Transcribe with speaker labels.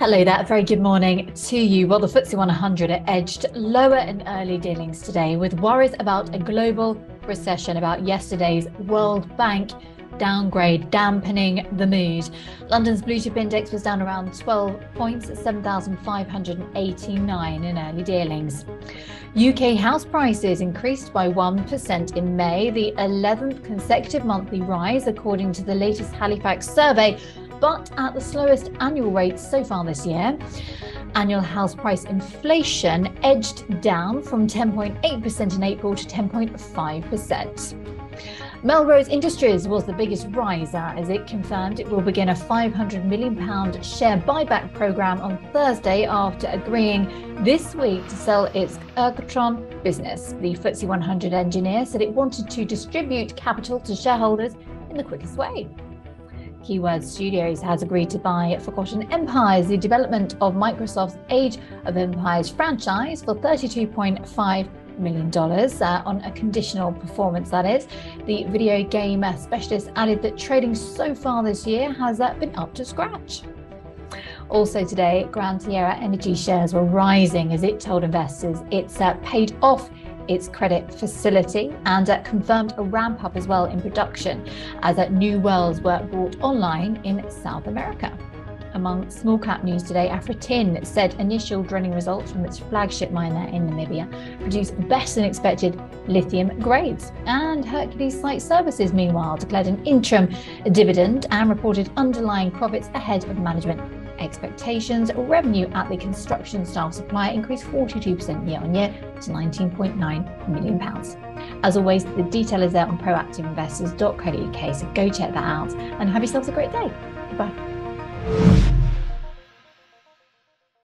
Speaker 1: Hello there, very good morning to you. Well, the FTSE 100 are edged lower in early dealings today with worries about a global recession, about yesterday's World Bank downgrade dampening the mood. London's blue chip index was down around 12 points at 7,589 in early dealings. UK house prices increased by 1% in May, the 11th consecutive monthly rise, according to the latest Halifax survey, but at the slowest annual rate so far this year. Annual house price inflation edged down from 10.8% in April to 10.5%. Melrose Industries was the biggest riser as it confirmed it will begin a £500 million share buyback programme on Thursday after agreeing this week to sell its Ergotron business. The FTSE 100 engineer said it wanted to distribute capital to shareholders in the quickest way. Keyword Studios has agreed to buy Forgotten Empires, the development of Microsoft's Age of Empires franchise, for $32.5 million uh, on a conditional performance, that is. The video game specialist added that trading so far this year has uh, been up to scratch. Also today, Gran Tierra Energy shares were rising as it told investors it's uh, paid off its credit facility and uh, confirmed a ramp up as well in production as uh, new wells were brought online in South America. Among small cap news today, AfriTin said initial drilling results from its flagship mine there in Namibia produced better than expected lithium grades. And Hercules Site Services, meanwhile, declared an interim dividend and reported underlying profits ahead of management expectations. Revenue at the construction staff supplier increased 42% year on year to £19.9 million. As always, the detail is there on proactiveinvestors.co.uk, so go check that out and have yourselves a great day. Bye.